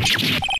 you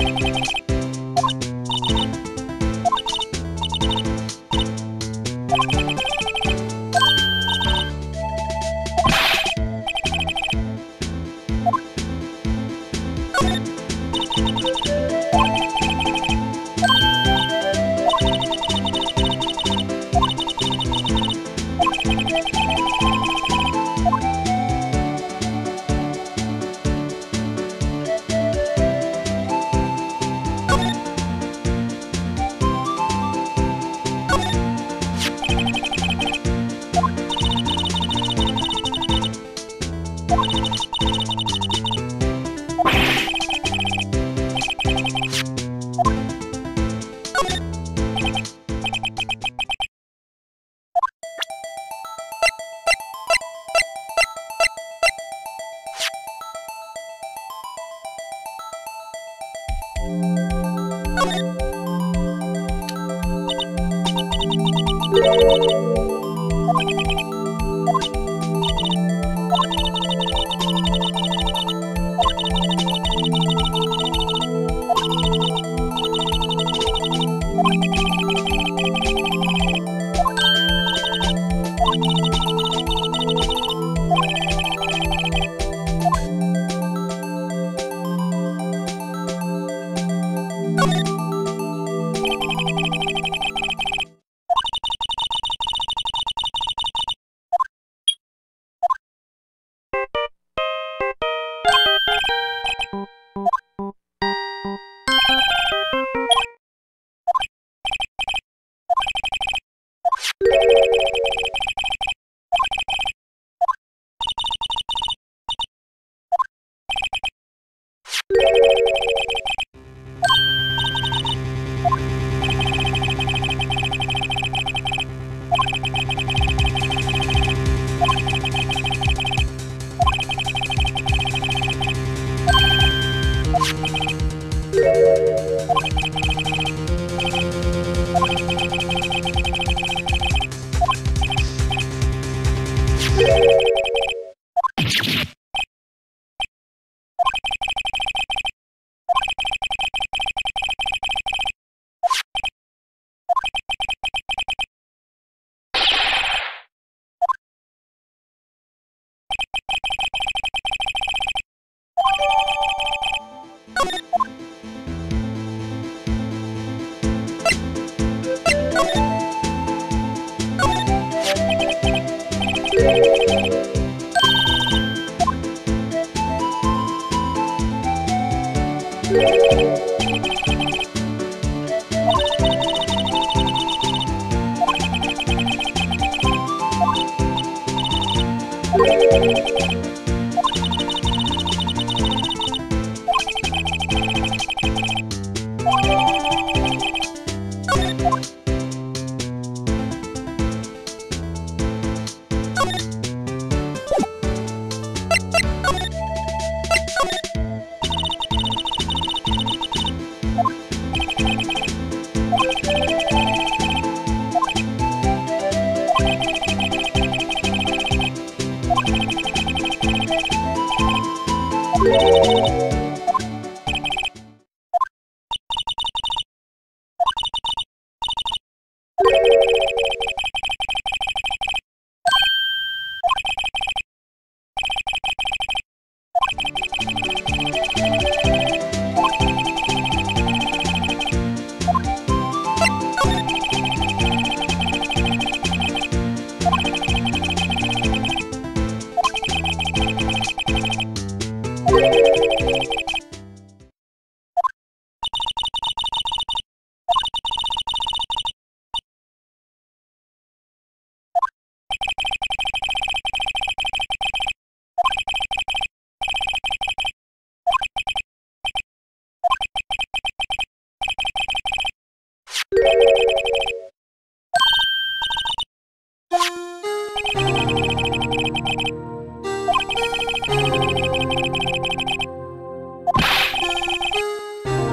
Música Thank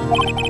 you